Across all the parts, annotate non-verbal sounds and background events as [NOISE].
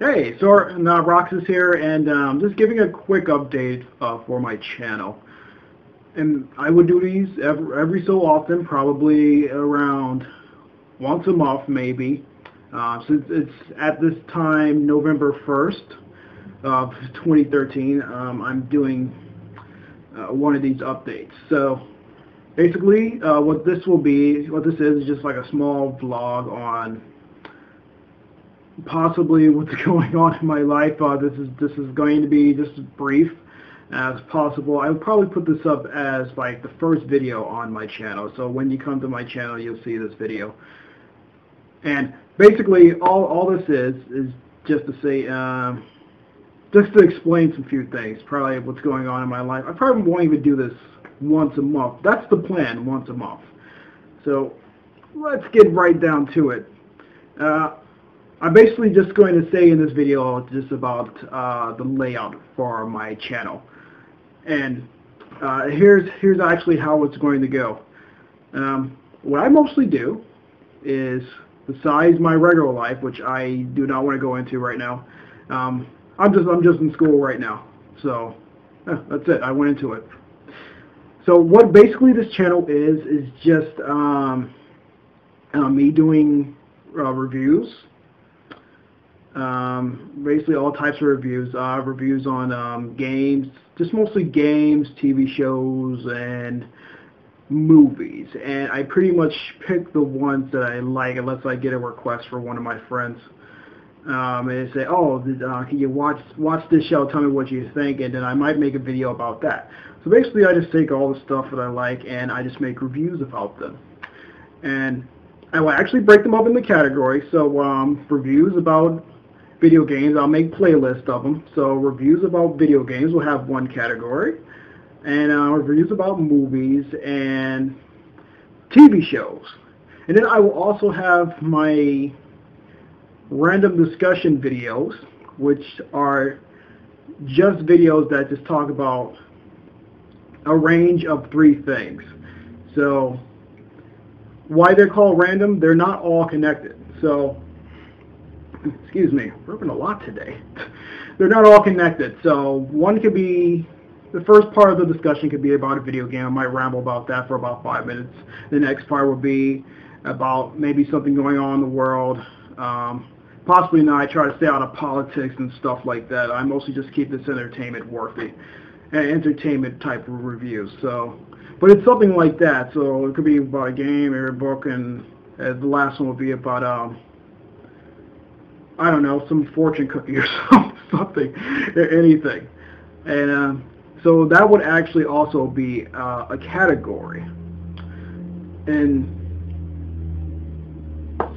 Hey, so uh, Roxas here, and um, just giving a quick update uh, for my channel. And I would do these every, every so often, probably around once a month, maybe. Uh, since it's at this time, November 1st of 2013, um, I'm doing uh, one of these updates. So basically, uh, what this will be, what this is, is just like a small vlog on possibly what's [LAUGHS] going on in my life. Uh, this is this is going to be just as brief as possible. I will probably put this up as like the first video on my channel. So when you come to my channel, you'll see this video. And basically, all all this is is just to say, uh, just to explain some few things. Probably what's going on in my life. I probably won't even do this once a month. That's the plan, once a month. So let's get right down to it. Uh, I'm basically just going to say in this video just about uh, the layout for my channel. And uh, here's, here's actually how it's going to go. Um, what I mostly do is, besides my regular life, which I do not want to go into right now, um, I'm just I'm just in school right now. So that's it. I went into it. So what basically this channel is is just um, uh, me doing uh, reviews um, basically all types of reviews. Uh, reviews on um, games, just mostly games, TV shows, and movies. And I pretty much pick the ones that I like unless I get a request for one of my friends. Um, and they say, oh, uh, can you watch watch this show? Tell me what you think, and then I might make a video about that. So basically, I just take all the stuff that I like and I just make reviews about them. And I will actually break them up into categories. So um, reviews about video games. I'll make playlists of them. So reviews about video games will have one category, and uh, reviews about movies and TV shows. And then I will also have my random discussion videos, which are just videos that just talk about a range of three things. So why they're called random, they're not all connected. So [LAUGHS] excuse me, ripping a lot today. They're not all connected. So one could be, the first part of the discussion could be about a video game. I might ramble about that for about five minutes. The next part would be about maybe something going on in the world. Um, possibly not. I try to stay out of politics and stuff like that. I mostly just keep this entertainment worthy, entertainment type of reviews. So, but it's something like that. So it could be about a game or a book, and uh, the last one would be about um, I don't know, some fortune cookie or [LAUGHS] something, anything. And uh, so that would actually also be uh, a category. And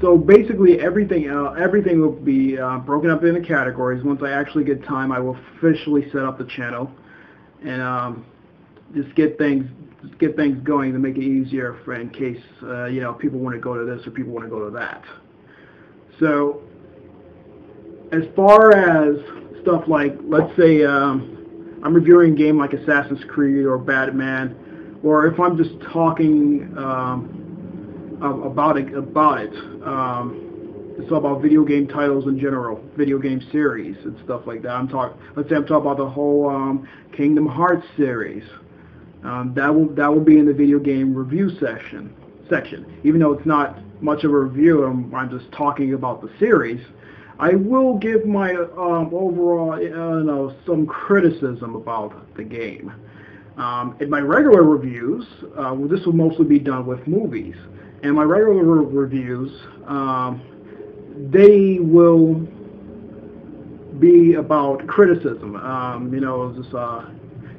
so basically everything uh, everything will be uh, broken up into categories. Once I actually get time, I will officially set up the channel and um, just get things get things going to make it easier for in case uh, you know people want to go to this or people want to go to that. So as far as stuff like, let's say um, I'm reviewing a game like Assassin's Creed or Batman, or if I'm just talking um, about it, about it, um, it's all about video game titles in general, video game series and stuff like that. I'm talking, let's say I'm talking about the whole um, Kingdom Hearts series. Um, that will that will be in the video game review section section. Even though it's not much of a review, I'm, I'm just talking about the series. I will give my um, overall, you know, some criticism about the game. Um, in my regular reviews, uh, this will mostly be done with movies. And my regular reviews, um, they will be about criticism. Um, you know, just uh,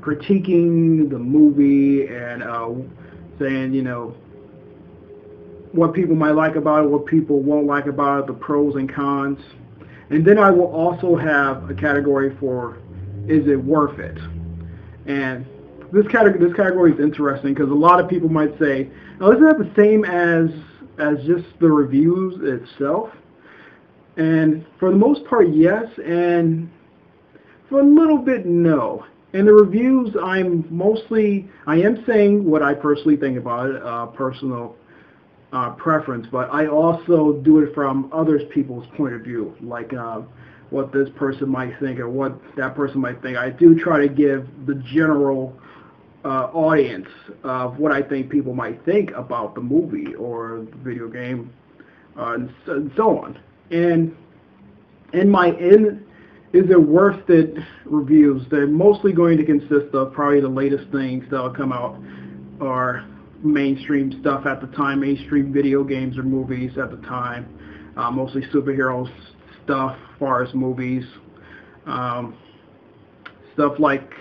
critiquing the movie and uh, saying, you know, what people might like about it, what people won't like about it, the pros and cons. And then I will also have a category for is it worth it? And this category this category is interesting because a lot of people might say, oh, isn't that the same as as just the reviews itself? And for the most part, yes, and for a little bit, no. In the reviews, I'm mostly, I am saying what I personally think about it, uh, personal uh, preference, but I also do it from other people's point of view, like uh, what this person might think or what that person might think. I do try to give the general uh, audience of what I think people might think about the movie or the video game, uh, and, so, and so on. And in my in is it worth it reviews, they're mostly going to consist of probably the latest things that'll come out or mainstream stuff at the time, mainstream video games or movies at the time, uh, mostly superhero stuff far as movies, um, stuff like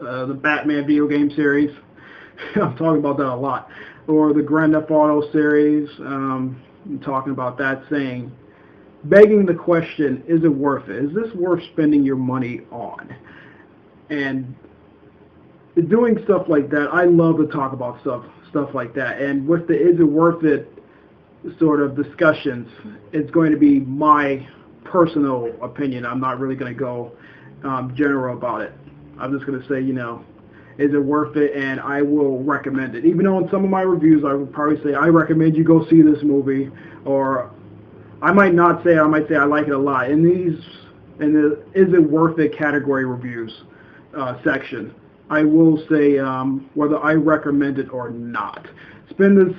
uh, the Batman video game series. [LAUGHS] I'm talking about that a lot. Or the Grand Theft Auto series. Um, I'm talking about that saying, begging the question, is it worth it? Is this worth spending your money on? And doing stuff like that, I love to talk about stuff stuff like that. And with the is it worth it sort of discussions, it's going to be my personal opinion. I'm not really going to go um, general about it. I'm just going to say, you know, is it worth it? And I will recommend it. Even though in some of my reviews I would probably say, I recommend you go see this movie. Or I might not say, I might say I like it a lot. In these, in the is it worth it category reviews uh, section, I will say um, whether I recommend it or not. Spend this,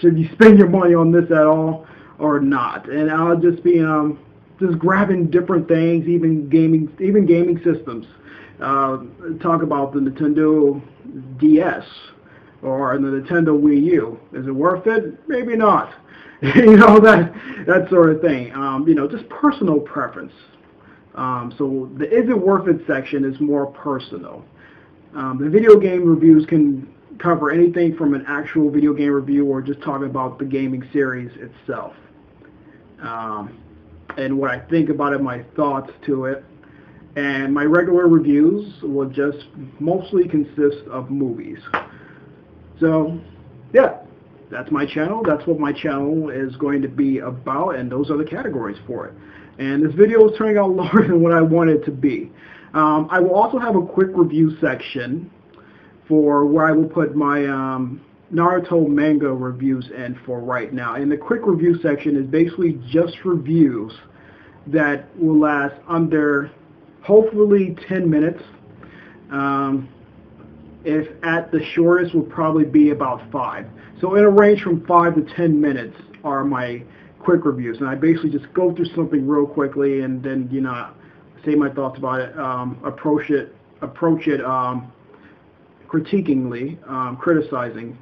should you spend your money on this at all or not? And I'll just be um, just grabbing different things, even gaming, even gaming systems. Uh, talk about the Nintendo DS or the Nintendo Wii U. Is it worth it? Maybe not. [LAUGHS] you know that that sort of thing. Um, you know, just personal preference. Um, so the is it worth it section is more personal. Um, the video game reviews can cover anything from an actual video game review or just talking about the gaming series itself. Um, and what I think about it, my thoughts to it. And my regular reviews will just mostly consist of movies. So, yeah, that's my channel. That's what my channel is going to be about, and those are the categories for it. And this video is turning out [LAUGHS] longer than what I wanted it to be. Um, I will also have a quick review section for where I will put my um, Naruto manga reviews in for right now. And the quick review section is basically just reviews that will last under hopefully 10 minutes. Um, if at the shortest will probably be about five. So in a range from five to 10 minutes are my quick reviews. And I basically just go through something real quickly and then, you know, say my thoughts about it, um, approach it, approach it um, critiquingly, um, criticizing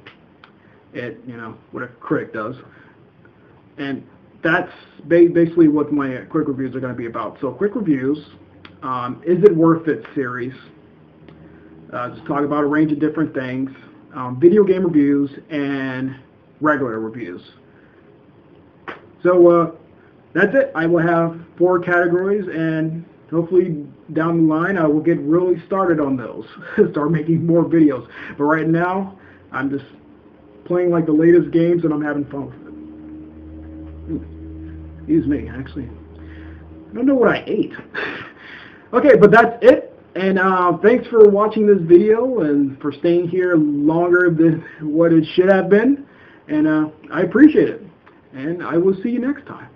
it, you know, what a critic does. And that's basically what my quick reviews are going to be about. So quick reviews, um, is it worth it series, uh, just talk about a range of different things, um, video game reviews, and regular reviews. So uh, that's it. I will have four categories, and hopefully down the line I will get really started on those, [LAUGHS] start making more videos. But right now, I'm just playing like the latest games, and I'm having fun with it. Excuse me, actually. I don't know what I ate. [LAUGHS] okay, but that's it. And uh, thanks for watching this video and for staying here longer than [LAUGHS] what it should have been. And uh, I appreciate it. And I will see you next time.